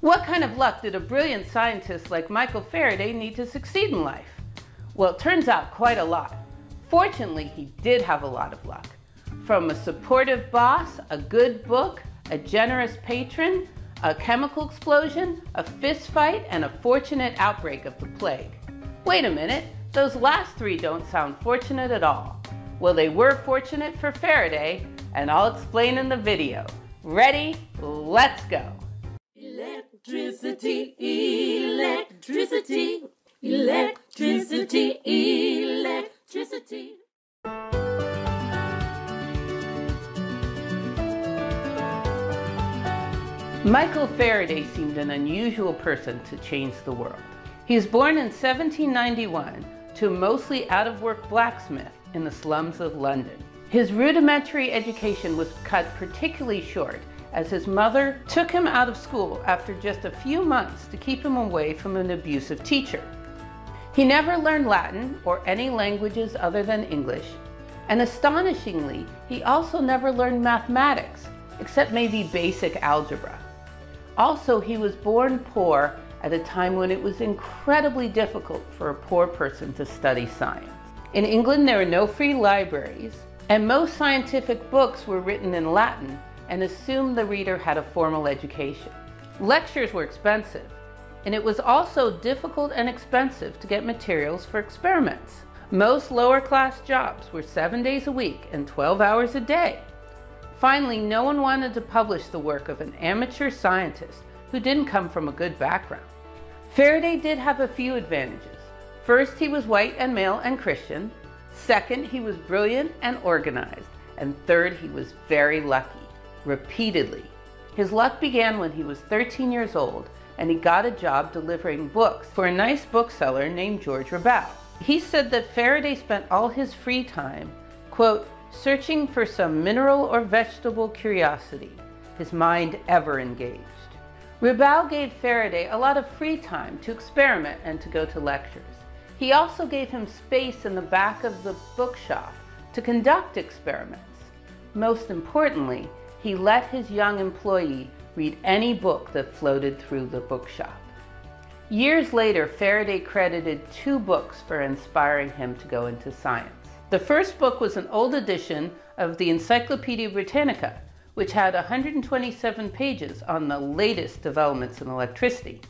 What kind of luck did a brilliant scientist like Michael Faraday need to succeed in life? Well, it turns out quite a lot. Fortunately, he did have a lot of luck. From a supportive boss, a good book, a generous patron, a chemical explosion, a fist fight, and a fortunate outbreak of the plague. Wait a minute, those last three don't sound fortunate at all. Well, they were fortunate for Faraday, and I'll explain in the video. Ready? Let's go. Electricity, electricity, electricity, electricity. Michael Faraday seemed an unusual person to change the world. He was born in 1791 to a mostly out-of-work blacksmith in the slums of London. His rudimentary education was cut particularly short as his mother took him out of school after just a few months to keep him away from an abusive teacher. He never learned Latin or any languages other than English, and astonishingly, he also never learned mathematics, except maybe basic algebra. Also, he was born poor at a time when it was incredibly difficult for a poor person to study science. In England, there were no free libraries, and most scientific books were written in Latin and assumed the reader had a formal education. Lectures were expensive, and it was also difficult and expensive to get materials for experiments. Most lower class jobs were seven days a week and 12 hours a day. Finally, no one wanted to publish the work of an amateur scientist who didn't come from a good background. Faraday did have a few advantages. First, he was white and male and Christian. Second, he was brilliant and organized. And third, he was very lucky, repeatedly. His luck began when he was 13 years old and he got a job delivering books for a nice bookseller named George Riebau. He said that Faraday spent all his free time, quote, searching for some mineral or vegetable curiosity, his mind ever engaged. Riebau gave Faraday a lot of free time to experiment and to go to lectures. He also gave him space in the back of the bookshop to conduct experiments. Most importantly, he let his young employee read any book that floated through the bookshop. Years later, Faraday credited two books for inspiring him to go into science. The first book was an old edition of the Encyclopedia Britannica, which had 127 pages on the latest developments in electricity.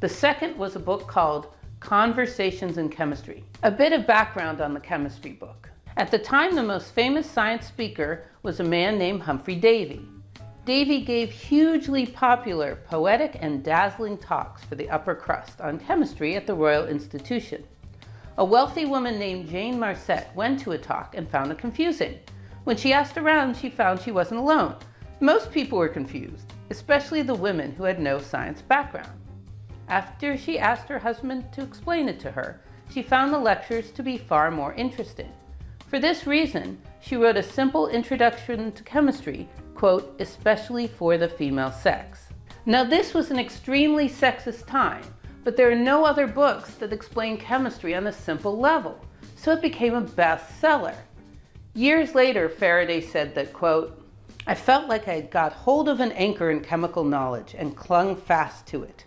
The second was a book called Conversations in Chemistry. A bit of background on the chemistry book. At the time, the most famous science speaker was a man named Humphrey Davy. Davy gave hugely popular, poetic, and dazzling talks for the upper crust on chemistry at the Royal Institution. A wealthy woman named Jane Marcet went to a talk and found it confusing. When she asked around, she found she wasn't alone. Most people were confused, especially the women who had no science background. After she asked her husband to explain it to her, she found the lectures to be far more interesting. For this reason, she wrote a simple introduction to chemistry, quote, especially for the female sex. Now this was an extremely sexist time, but there are no other books that explain chemistry on a simple level, so it became a bestseller. Years later, Faraday said that, quote, I felt like I had got hold of an anchor in chemical knowledge and clung fast to it.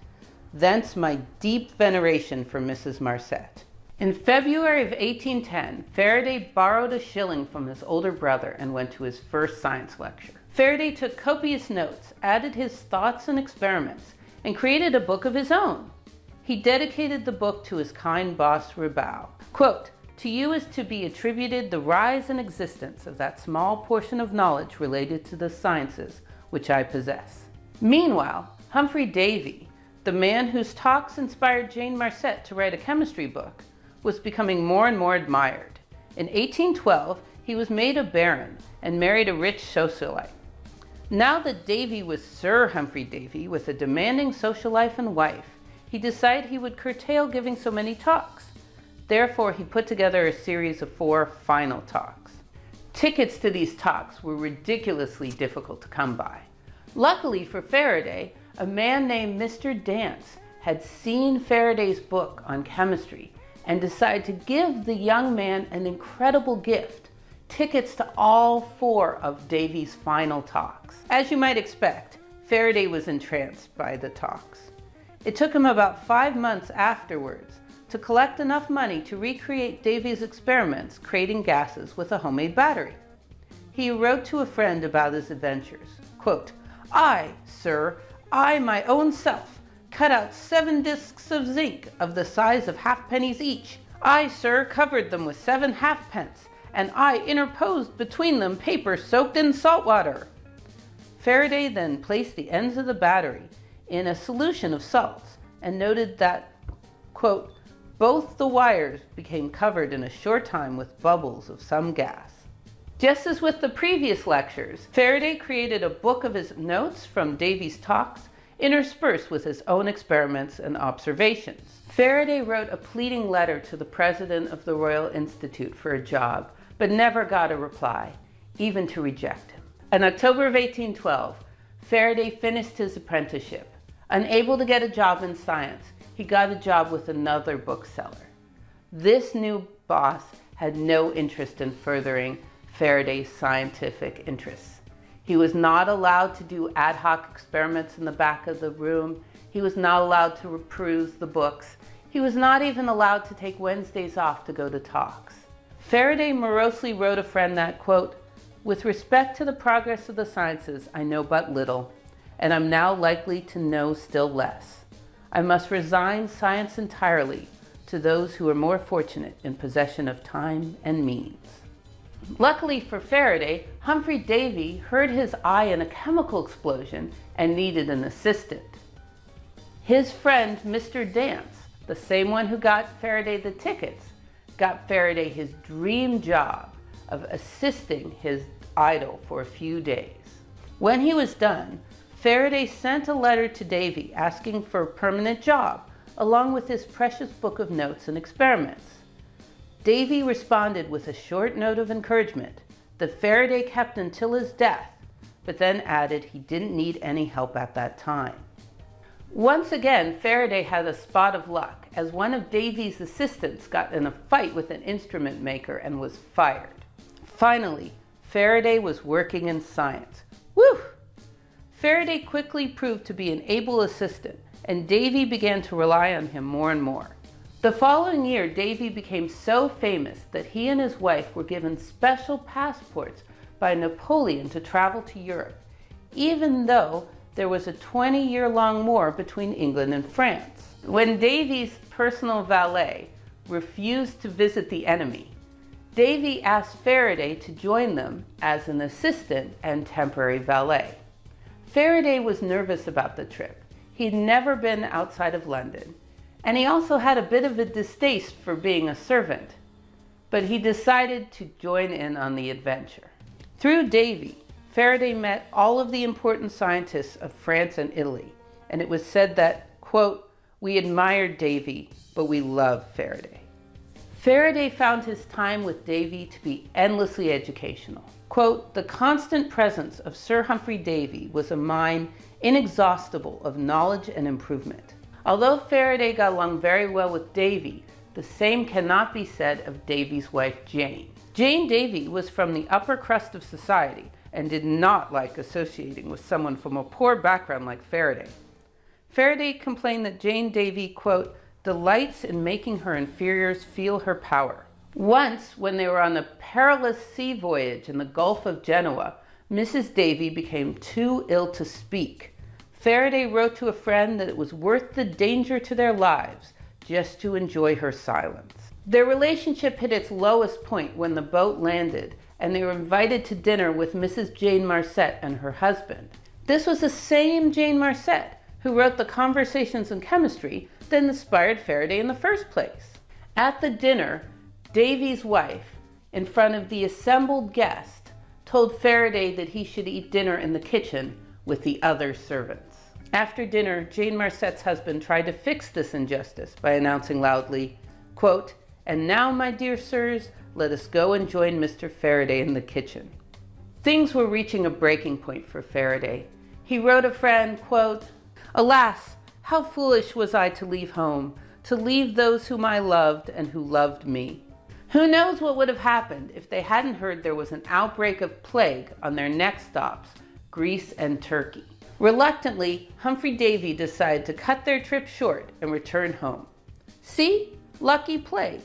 Thence my deep veneration for Mrs. Marcet. In February of 1810, Faraday borrowed a shilling from his older brother and went to his first science lecture. Faraday took copious notes, added his thoughts and experiments, and created a book of his own. He dedicated the book to his kind boss, Riebau. Quote, to you is to be attributed the rise and existence of that small portion of knowledge related to the sciences which I possess. Meanwhile, Humphrey Davy, the man whose talks inspired Jane Marcet to write a chemistry book, was becoming more and more admired. In 1812, he was made a baron and married a rich socialite. Now that Davy was Sir Humphrey Davy with a demanding social life and wife, he decided he would curtail giving so many talks. Therefore, he put together a series of four final talks. Tickets to these talks were ridiculously difficult to come by. Luckily for Faraday, a man named Mr. Dance had seen Faraday's book on chemistry and decide to give the young man an incredible gift, tickets to all four of Davy's final talks. As you might expect, Faraday was entranced by the talks. It took him about five months afterwards to collect enough money to recreate Davy's experiments creating gases with a homemade battery. He wrote to a friend about his adventures. Quote, I, sir, I my own self, cut out seven discs of zinc of the size of halfpennies each. I, sir, covered them with seven halfpence, and I interposed between them paper soaked in salt water. Faraday then placed the ends of the battery in a solution of salts and noted that, quote, both the wires became covered in a short time with bubbles of some gas. Just as with the previous lectures, Faraday created a book of his notes from Davy's talks, interspersed with his own experiments and observations. Faraday wrote a pleading letter to the president of the Royal Institute for a job, but never got a reply, even to reject him. In October of 1812, Faraday finished his apprenticeship. Unable to get a job in science, he got a job with another bookseller. This new boss had no interest in furthering Faraday's scientific interests. He was not allowed to do ad hoc experiments in the back of the room. He was not allowed to peruse the books. He was not even allowed to take Wednesdays off to go to talks. Faraday morosely wrote a friend that, quote, with respect to the progress of the sciences, I know but little, and am now likely to know still less. I must resign science entirely to those who are more fortunate in possession of time and means. Luckily for Faraday, Humphrey Davy heard his eye in a chemical explosion and needed an assistant. His friend, Mr. Dance, the same one who got Faraday the tickets, got Faraday his dream job of assisting his idol for a few days. When he was done, Faraday sent a letter to Davy asking for a permanent job, along with his precious book of notes and experiments. Davy responded with a short note of encouragement that Faraday kept until his death, but then added he didn't need any help at that time. Once again, Faraday had a spot of luck as one of Davy's assistants got in a fight with an instrument maker and was fired. Finally, Faraday was working in science. Whew! Faraday quickly proved to be an able assistant, and Davy began to rely on him more and more. The following year, Davy became so famous that he and his wife were given special passports by Napoleon to travel to Europe, even though there was a 20 year long war between England and France. When Davy's personal valet refused to visit the enemy, Davy asked Faraday to join them as an assistant and temporary valet. Faraday was nervous about the trip. He'd never been outside of London, and he also had a bit of a distaste for being a servant, but he decided to join in on the adventure. Through Davy, Faraday met all of the important scientists of France and Italy, and it was said that, quote, we admired Davy, but we love Faraday. Faraday found his time with Davy to be endlessly educational. Quote, the constant presence of Sir Humphrey Davy was a mine inexhaustible of knowledge and improvement. Although Faraday got along very well with Davy, the same cannot be said of Davy's wife Jane. Jane Davy was from the upper crust of society and did not like associating with someone from a poor background like Faraday. Faraday complained that Jane Davy, quote, delights in making her inferiors feel her power. Once, when they were on a perilous sea voyage in the Gulf of Genoa, Mrs. Davy became too ill to speak. Faraday wrote to a friend that it was worth the danger to their lives just to enjoy her silence. Their relationship hit its lowest point when the boat landed and they were invited to dinner with Mrs. Jane Marcet and her husband. This was the same Jane Marcet who wrote the Conversations in Chemistry that inspired Faraday in the first place. At the dinner, Davy's wife, in front of the assembled guest, told Faraday that he should eat dinner in the kitchen with the other servants. After dinner, Jane Marcet's husband tried to fix this injustice by announcing loudly, quote, and now, my dear sirs, let us go and join Mr. Faraday in the kitchen. Things were reaching a breaking point for Faraday. He wrote a friend, quote, Alas, how foolish was I to leave home, to leave those whom I loved and who loved me. Who knows what would have happened if they hadn't heard there was an outbreak of plague on their next stops, Greece and Turkey. Reluctantly, Humphrey Davy decided to cut their trip short and return home. See? Lucky plague.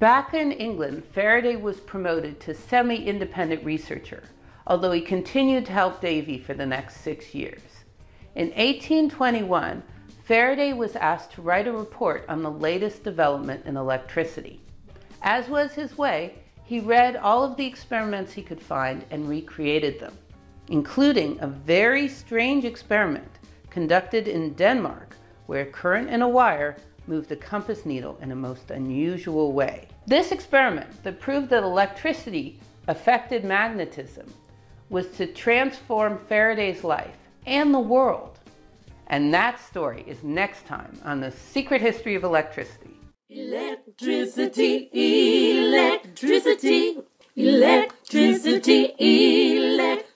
Back in England, Faraday was promoted to semi-independent researcher, although he continued to help Davy for the next six years. In 1821, Faraday was asked to write a report on the latest development in electricity. As was his way, he read all of the experiments he could find and recreated them, including a very strange experiment conducted in Denmark where current in a wire moved a compass needle in a most unusual way. This experiment that proved that electricity affected magnetism was to transform Faraday's life and the world. And that story is next time on The Secret History of Electricity. Electricity, electricity, electricity, electricity.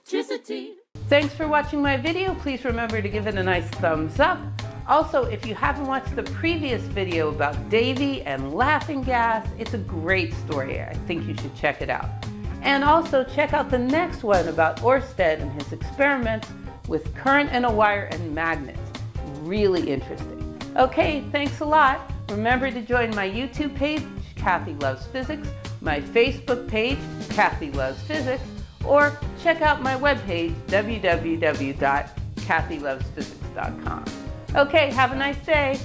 Thanks for watching my video. Please remember to give it a nice thumbs up. Also, if you haven't watched the previous video about Davy and laughing gas, it's a great story. I think you should check it out. And also check out the next one about Oersted and his experiments with current in a wire and magnets. Really interesting. Okay, thanks a lot. Remember to join my YouTube page, Kathy Loves Physics, my Facebook page, Kathy Loves Physics, or check out my webpage, www.kathylovesphysics.com. Okay, have a nice day.